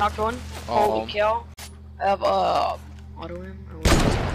Knocked one. Oh. Holy kill. I have uh auto aim.